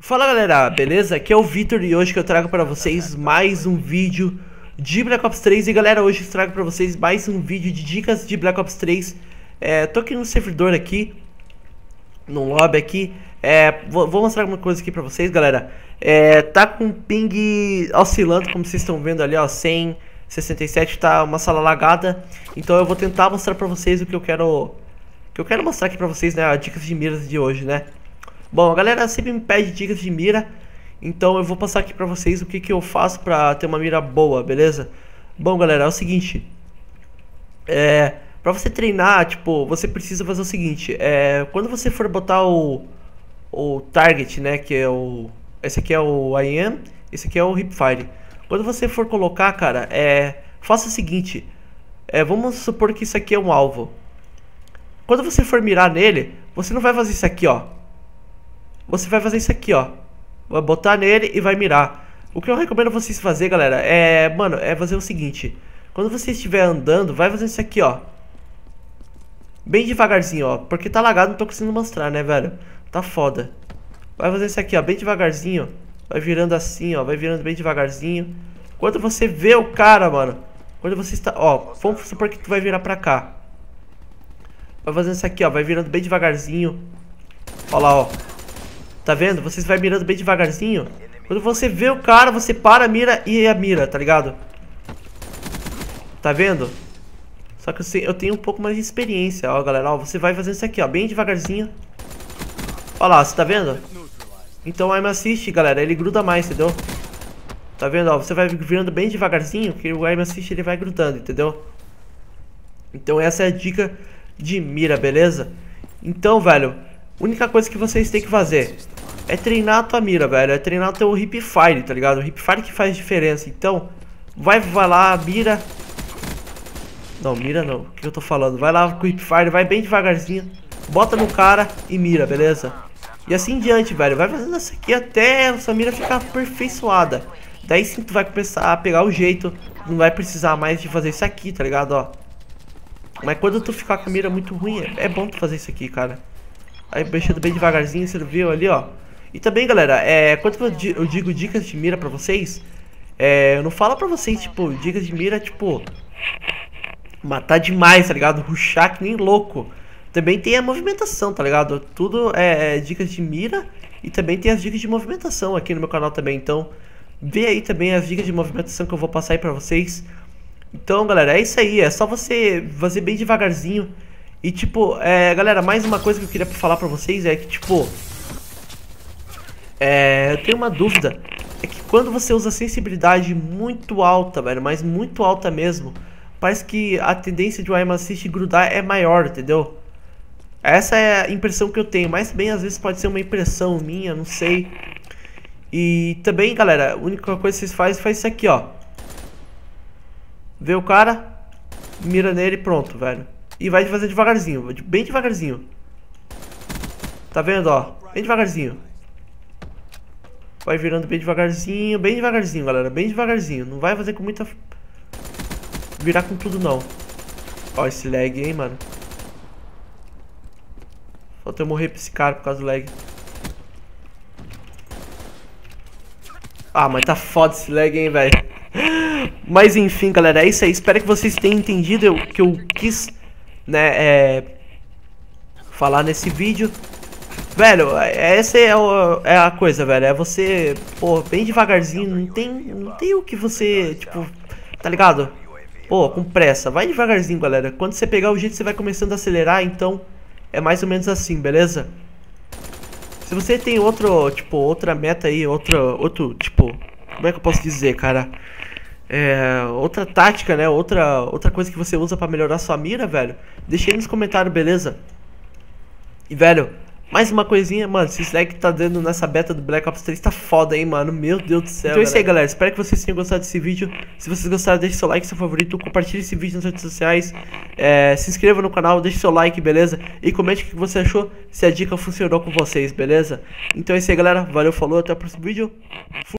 Fala galera, beleza? Aqui é o Vitor e hoje que eu trago para vocês mais um vídeo de Black Ops 3 E galera, hoje eu trago para vocês mais um vídeo de dicas de Black Ops 3 é, Tô aqui no servidor aqui, no lobby aqui. É, vou, vou, mostrar alguma coisa aqui para vocês galera. É, Tá com ping oscilando, como vocês estão vendo ali ó, 100, 67, tá uma sala lagada Então eu vou tentar mostrar para vocês o que eu quero... Que eu quero mostrar aqui para vocês, né, as dicas de miras de hoje, né Bom, a galera sempre me pede dicas de mira, então eu vou passar aqui pra vocês o que, que eu faço pra ter uma mira boa, beleza? Bom, galera, é o seguinte, é, pra você treinar, tipo, você precisa fazer o seguinte, é, quando você for botar o, o target, né, que é o, esse aqui é o IM, esse aqui é o Hipfire, quando você for colocar, cara, é, faça o seguinte, é, vamos supor que isso aqui é um alvo, quando você for mirar nele, você não vai fazer isso aqui, ó, você vai fazer isso aqui, ó. Vai botar nele e vai mirar. O que eu recomendo vocês fazer, galera, é... Mano, é fazer o seguinte. Quando você estiver andando, vai fazer isso aqui, ó. Bem devagarzinho, ó. Porque tá lagado, não tô conseguindo mostrar, né, velho? Tá foda. Vai fazer isso aqui, ó. Bem devagarzinho. Vai virando assim, ó. Vai virando bem devagarzinho. Quando você vê o cara, mano. Quando você está... Ó, vamos supor que tu vai virar pra cá. Vai fazendo isso aqui, ó. Vai virando bem devagarzinho. Ó lá, ó. Tá vendo? Você vai mirando bem devagarzinho. Quando você vê o cara, você para, mira e a mira, tá ligado? Tá vendo? Só que eu tenho um pouco mais de experiência, ó, galera. Ó, você vai fazendo isso aqui, ó, bem devagarzinho. Ó lá, você tá vendo? Então o aim assist, galera, ele gruda mais, entendeu? Tá vendo, ó, você vai virando bem devagarzinho, que o aim assist ele vai grudando, entendeu? Então essa é a dica de mira, beleza? Então, velho, única coisa que vocês têm que fazer é treinar a tua mira, velho. É treinar o teu hip fire, tá ligado? O hip fire que faz diferença. Então, vai, vai lá, mira. Não, mira não. O que eu tô falando? Vai lá com o hip fire, vai bem devagarzinho. Bota no cara e mira, beleza? E assim em diante, velho. Vai fazendo isso aqui até a sua mira ficar aperfeiçoada. Daí sim tu vai começar a pegar o jeito. Não vai precisar mais de fazer isso aqui, tá ligado? Ó. Mas quando tu ficar com a mira muito ruim, é bom tu fazer isso aqui, cara. Aí mexendo bem devagarzinho, você viu ali, ó. E também, galera, é, quando eu digo dicas de mira pra vocês, é, eu não falo pra vocês, tipo, dicas de mira, tipo, matar demais, tá ligado? Ruxar que nem louco. Também tem a movimentação, tá ligado? Tudo é, é, dicas de mira e também tem as dicas de movimentação aqui no meu canal também. Então, vê aí também as dicas de movimentação que eu vou passar aí pra vocês. Então, galera, é isso aí. É só você fazer bem devagarzinho. E, tipo, é, galera, mais uma coisa que eu queria falar pra vocês é que, tipo... É, eu tenho uma dúvida. É que quando você usa sensibilidade muito alta, velho, mas muito alta mesmo, parece que a tendência de o aim assist grudar é maior, entendeu? Essa é a impressão que eu tenho, mas bem às vezes pode ser uma impressão minha, não sei. E também, galera, a única coisa que vocês fazem faz isso aqui, ó. Vê o cara, mira nele e pronto, velho. E vai fazer devagarzinho, bem devagarzinho. Tá vendo, ó? Bem devagarzinho. Vai virando bem devagarzinho, bem devagarzinho, galera. Bem devagarzinho. Não vai fazer com muita... Virar com tudo, não. Ó, esse lag, hein, mano. Falta eu morrer pra esse cara por causa do lag. Ah, mas tá foda esse lag, hein, velho. Mas enfim, galera, é isso aí. Espero que vocês tenham entendido o que eu quis, né, é, falar nesse vídeo. Velho, essa é, o, é a coisa, velho. É você, pô, bem devagarzinho. Não tem, não tem o que você, tipo, tá ligado? Pô, com pressa. Vai devagarzinho, galera. Quando você pegar o jeito, você vai começando a acelerar. Então, é mais ou menos assim, beleza? Se você tem outro, tipo, outra meta aí, outro, outro, tipo, como é que eu posso dizer, cara? É, outra tática, né? Outra, outra coisa que você usa pra melhorar sua mira, velho. Deixa aí nos comentários, beleza? E, velho, mais uma coisinha, mano, esse que tá dando nessa beta do Black Ops 3 tá foda, hein, mano. Meu Deus do céu. Então é isso aí, galera. Espero que vocês tenham gostado desse vídeo. Se vocês gostaram, deixe seu like, seu favorito, compartilhe esse vídeo nas redes sociais. É, se inscreva no canal, deixe seu like, beleza? E comente o que você achou, se a dica funcionou com vocês, beleza? Então é isso aí, galera. Valeu, falou, até o próximo vídeo. Fui.